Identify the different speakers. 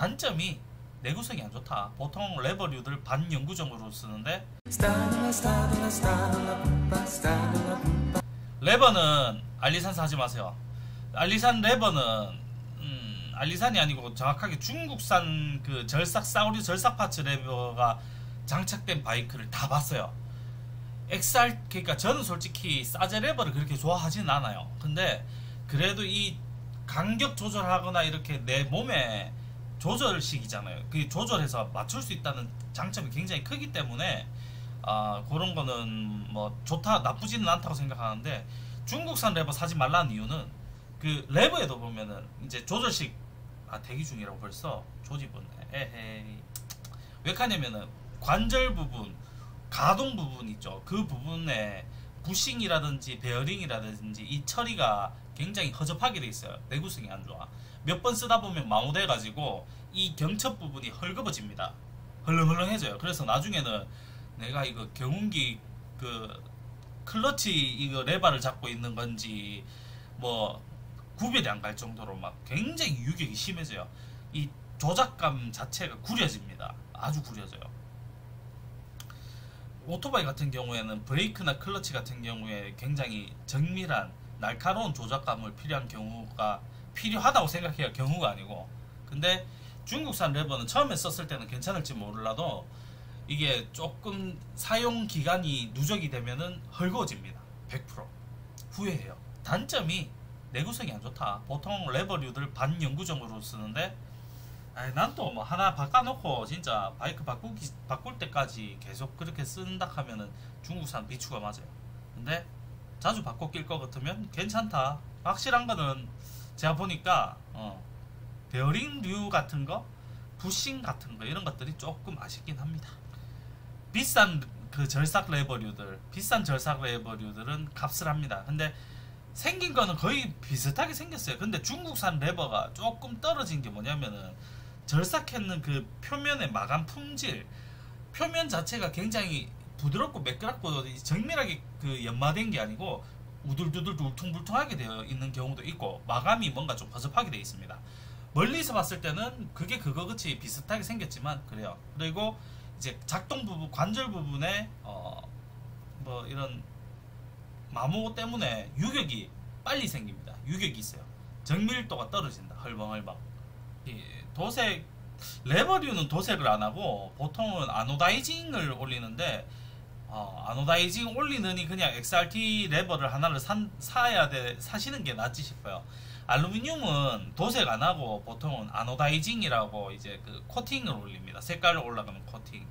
Speaker 1: 단점이 내구성이 안 좋다. 보통 레버류들 반영구적으로 쓰는데 레버는 알리산사 하지 마세요. 알리산 레버는 음, 알리산이 아니고 정확하게 중국산 그 절삭 사우리 절삭 파츠 레버가 장착된 바이크를 다 봤어요. XR 그러니까 저는 솔직히 사제 레버를 그렇게 좋아하지는 않아요. 근데 그래도 이 간격 조절하거나 이렇게 내 몸에 조절식이잖아요. 그 조절해서 맞출 수 있다는 장점이 굉장히 크기 때문에 아 그런 거는 뭐 좋다 나쁘지는 않다고 생각하는데 중국산 레버 사지 말라는 이유는 그 레버에도 보면은 이제 조절식 아 대기 중이라고 벌써 조집은 에헤이 왜 하냐면은 관절 부분 가동 부분 있죠 그 부분에 부싱이라든지 베어링이라든지 이 처리가 굉장히 허접하게 돼 있어요 내구성이 안 좋아 몇 번 쓰다 보면 마모돼 가지고 이 경첩 부분이 헐거워집니다 헐렁헐렁해져요 그래서 나중에는 내가 이거 경운기 그 클러치 이거 레바를 잡고 있는 건지 뭐 구별이 안 갈 정도로 막 굉장히 유격이 심해져요. 이 조작감 자체가 구려집니다. 아주 구려져요. 오토바이 같은 경우에는 브레이크나 클러치 같은 경우에 굉장히 정밀한 날카로운 조작감을 필요한 경우가 필요하다고 생각해야 경우가 아니고 근데 중국산 레버는 처음에 썼을 때는 괜찮을지 몰라도 이게 조금 사용 기간이 누적이 되면은 헐거워집니다. 100% 후회해요. 단점이 내구성이 안 좋다. 보통 레버류들 반영구적으로 쓰는데 난 또 뭐 하나 바꿔놓고 진짜 바이크 바꾸기 바꿀 때까지 계속 그렇게 쓴다 하면은 중국산 비추가 맞아요. 근데 자주 바꿔 낄 것 같으면 괜찮다. 확실한 거는 제가 보니까 어, 베어링 류 같은 거, 부싱 같은 거 이런 것들이 조금 아쉽긴 합니다. 비싼 그 절삭 레버류들, 비싼 절삭 레버류들은 값을 합니다. 근데 생긴 거는 거의 비슷하게 생겼어요. 근데 중국산 레버가 조금 떨어진 게 뭐냐면은 절삭했는 그 표면의 마감 품질, 표면 자체가 굉장히 부드럽고 매끄럽고 정밀하게 그 연마된 게 아니고 우둘두둘 울퉁불퉁하게 되어 있는 경우도 있고 마감이 뭔가 좀 허접하게 되어 있습니다. 멀리서 봤을 때는 그게 그거같이 비슷하게 생겼지만 그래요. 그리고 이제 작동 부분, 관절 부분에 어 뭐 이런 마모 때문에 유격이 빨리 생깁니다. 유격이 있어요. 정밀도가 떨어진다. 헐벙헐벙. 도색 레버류는 도색을 안 하고 보통은 아노다이징을 올리는데 어, 아노다이징 올리느니 그냥 XRT 레버를 하나를 산, 사야 돼 사시는 게 낫지 싶어요. 알루미늄은 도색 안 하고 보통은 아노다이징이라고 이제 그 코팅을 올립니다. 색깔을 올라가는 코팅.